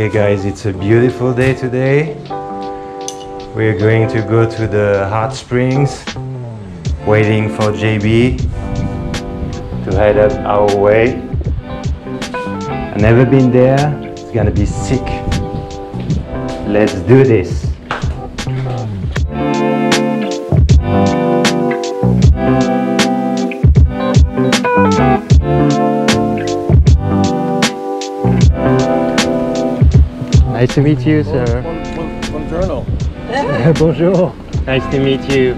Okay guys, it's a beautiful day today. We're going to go to the hot springs, waiting for JB to head up our way. I've never been there, it's gonna be sick. Let's do this. Nice to meet you, sir. Buongiorno. Bonjour. Nice to meet you.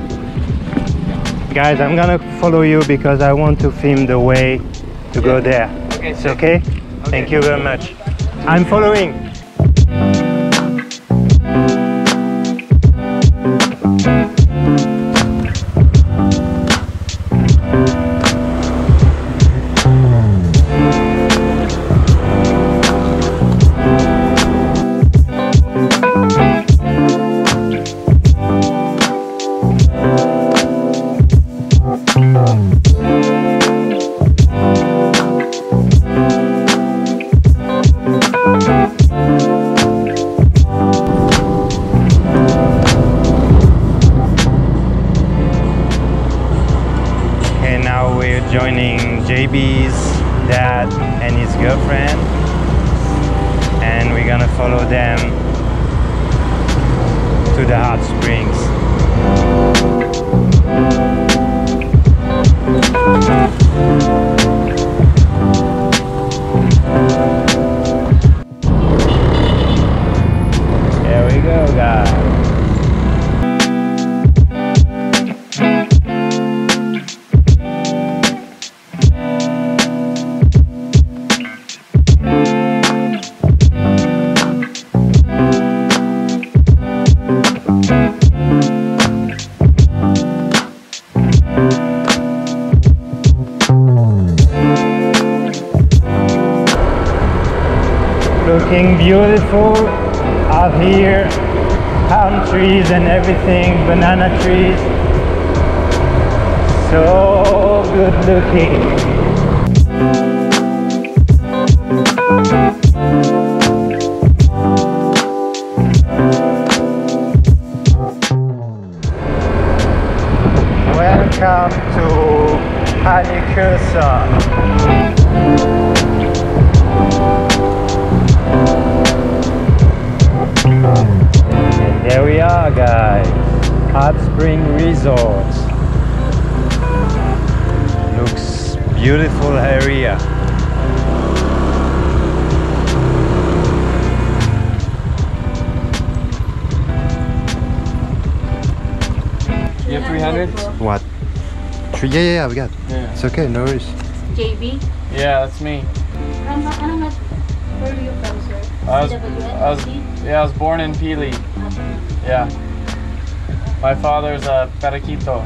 Guys, I'm gonna follow you because I want to film the way to go there. Okay, It's okay? Thank you very much. I'm following. Follow them to the hot springs. Trees and everything banana trees. So good looking. Welcome to Hanikursa And there we are, guys. Hot Spring Resort. Looks beautiful area. You have 300? What? Three? Yeah, yeah, yeah, I've got. Yeah. It's okay, no worries. JB? Yeah, that's me. From ano nga? Where are you from, sir? I was, I was, yeah, I was born in Pili. Yeah. My father's a Paraquito.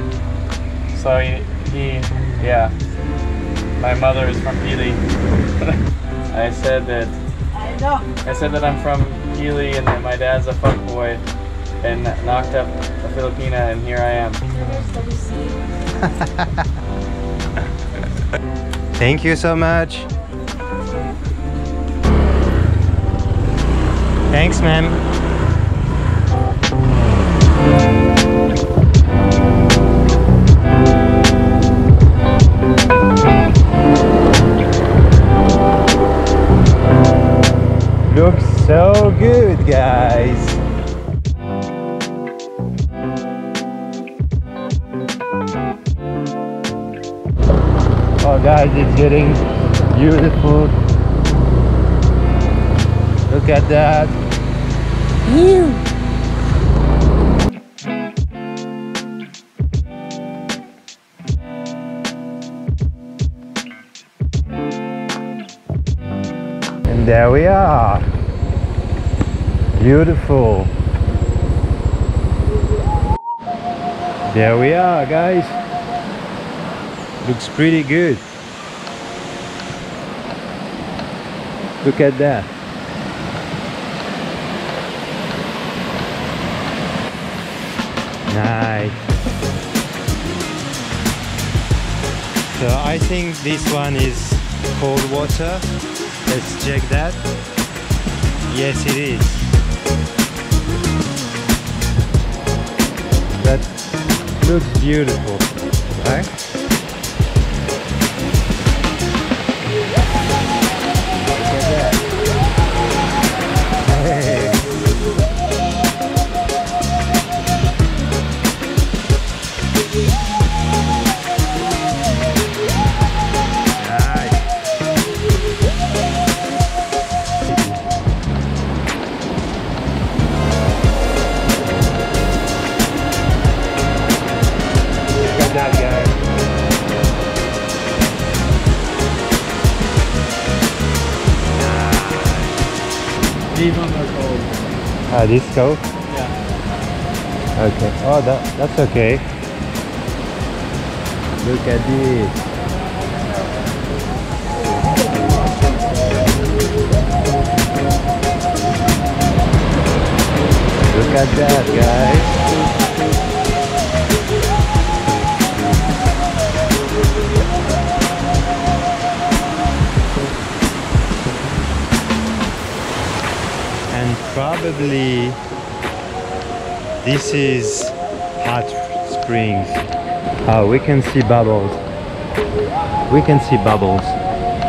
So he, he, yeah. My mother is from Pili. I said that, I know. I said that I'm from Pili and that my dad's a fuckboy and knocked up a Filipina and here I am. There's the receipt. Thank you so much. Thanks, man. So good, guys. Oh guys, it's getting beautiful. Look at that. And there we are. Beautiful. There we are, guys. Looks pretty good. Look at that. Nice. So I think this one is cold water. Let's check that. Yes, it is. Looks beautiful, right? Leave on the cold. Ah, this coat? Yeah. Okay. Oh, that that's okay. Look at this. Look at that, guys. Probably this is hot springs. Oh, we can see bubbles. We can see bubbles.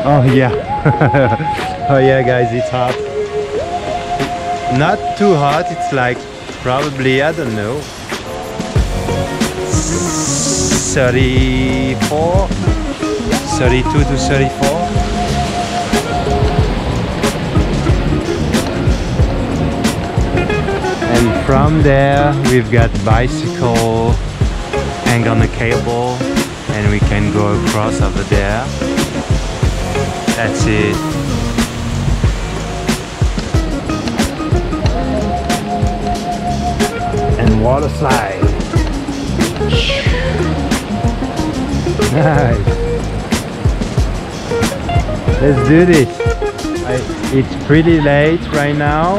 Oh yeah. oh yeah, guys, it's hot. Not too hot. It's like probably I don't know. 34 32 to 34 from there we've got bicycle hang on the cable and we can go across over there. That's it. And water slide nice. Let's do this. I, it's pretty late right now.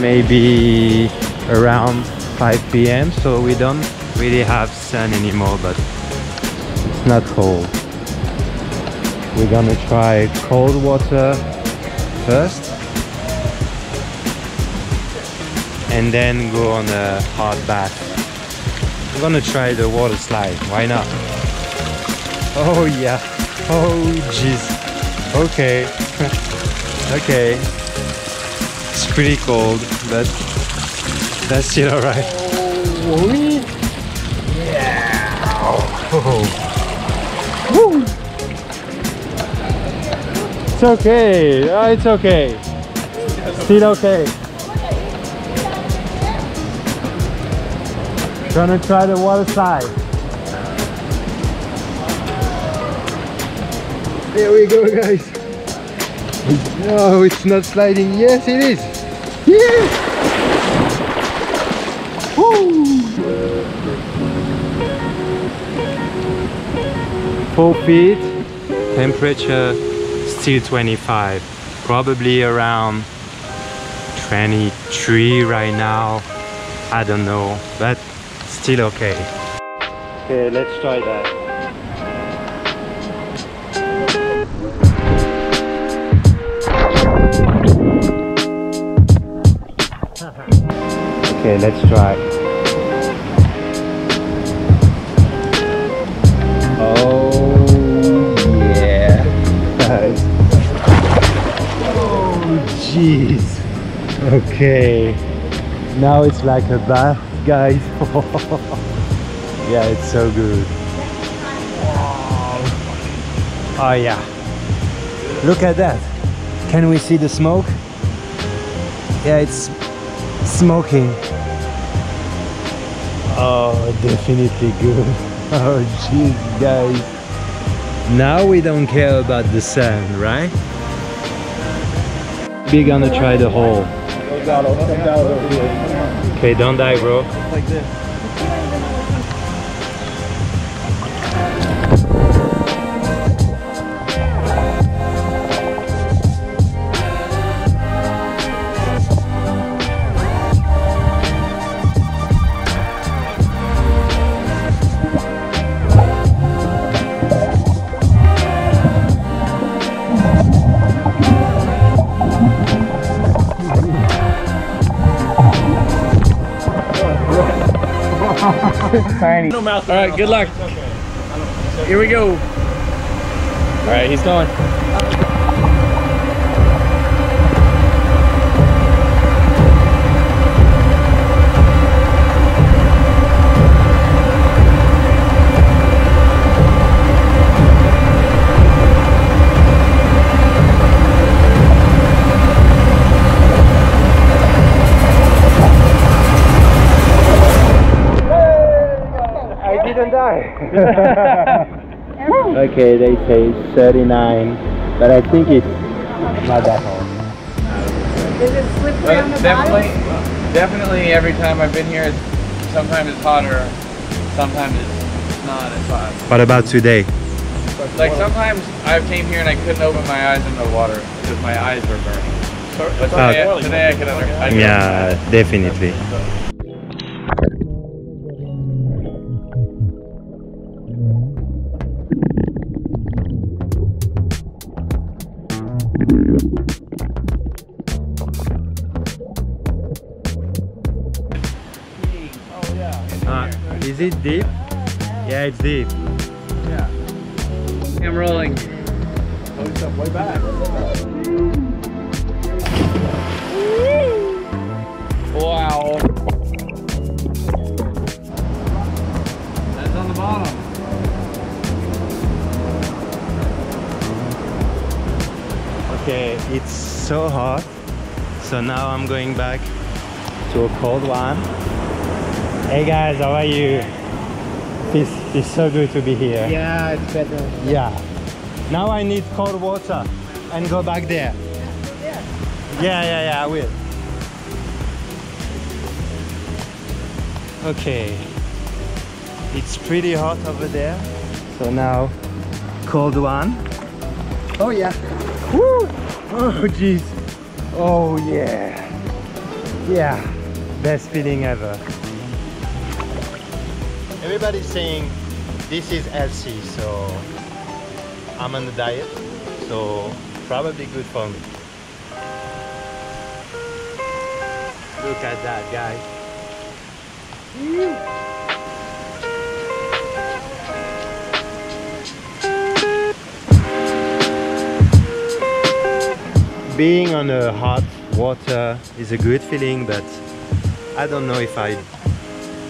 Maybe around 5 p.m. so we don't really have sun anymore but it's not cold. We're gonna try cold water first and then go on a hot bath. I'm gonna try the water slide why not? Oh yeah. Oh jeez. Okay. Okay. It's pretty cold, but that's still alright. Yeah! Woo! It's okay. Uh, it's okay. Still okay. Gonna try the water slide. There we go, guys. No, it's not sliding. Yes, it is. Yes. Four feet. Temperature still 25. Probably around 23 right now. I don't know, but still okay. Okay, let's try that. Okay, let's try. Oh yeah. oh jeez. Okay. Now it's like a bath, guys. yeah, it's so good. Oh yeah. Look at that. Can we see the smoke? Yeah, it's smoking. Oh, definitely good. Oh, jeez, guys. Now we don't care about the sun, right? We're gonna try the hole. Okay, don't die, bro. Like this. Tiny. All right, good luck. Here we go. All right, he's going. okay, they say 39, but I think it's not that hard. Is it slippery But on the definitely, bottom? definitely every time I've been here, it's, sometimes it's hotter, sometimes it's not as hot. What about today? Like sometimes I came here and I couldn't open my eyes in the water because my eyes were burning. But uh, today, today I could under. I could Yeah, definitely. Deep. Yeah. I'm rolling. Up way back. Wow. That's on the bottom. Okay, it's so hot. So now I'm going back to a cold one. Hey guys, how are you? It's, so good to be here. Yeah, it's better. Yeah. Now I need cold water and go back there. Yeah, Yeah, yeah, yeah, I will. Okay. It's pretty hot over there. So now, cold one. Oh yeah. Woo! Oh jeez. Oh yeah. Yeah. Best feeling ever. Everybody's saying this is healthy, so I'm on the diet, so probably good for me. Look at that guy. Being on a hot water is a good feeling, but I don't know if I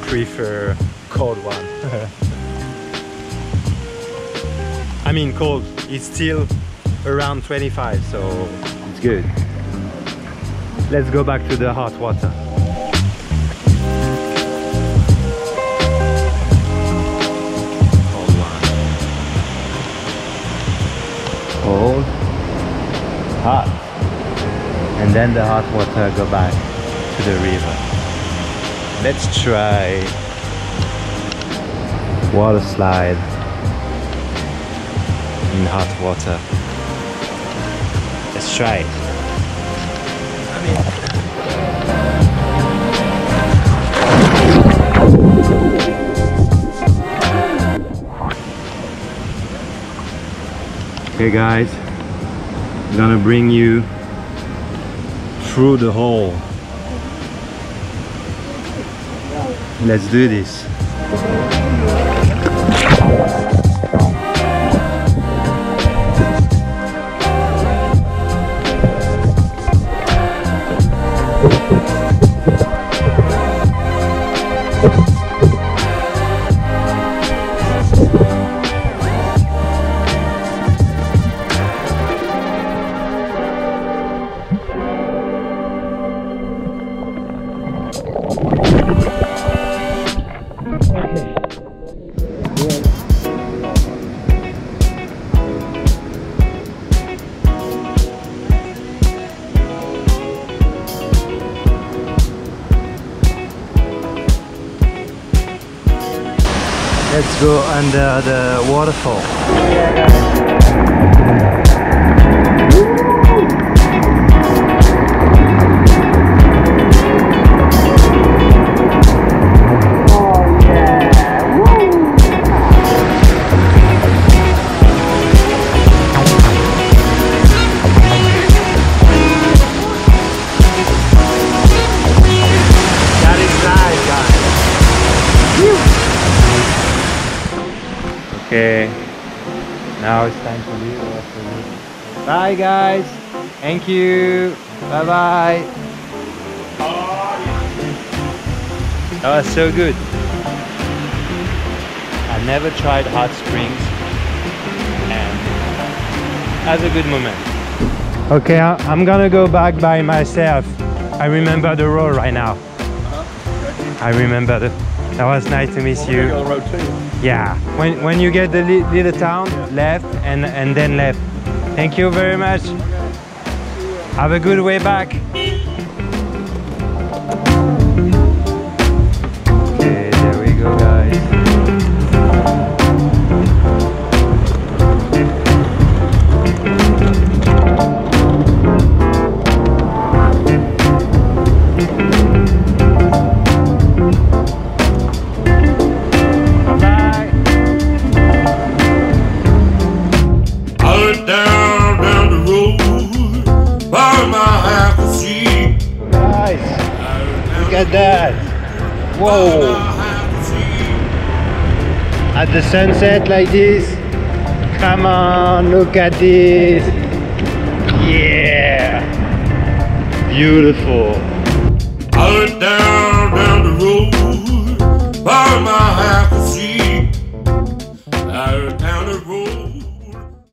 prefer cold one. I mean cold, it's still around 25, so it's good. Let's go back to the hot water. Cold, hot. And then the hot water go back to the river. Let's try water slide in hot water. Let's try it. Okay guys, I'm gonna bring you through the hole. Let's do this. Let's go under the waterfall. Okay. Now it's time to leave. Bye guys. Thank you. Bye bye. That was so good. I never tried hot springs and that's a good moment. Okay, I'm gonna go back by myself. I remember the road right now. I remember the. That was nice to meet you. on the road too. Yeah, when when you get the li- little town, left and and then left. Thank you very much. Have a good way back. At that. Whoa. At the sunset like this. Come on, look at this. Yeah. Beautiful.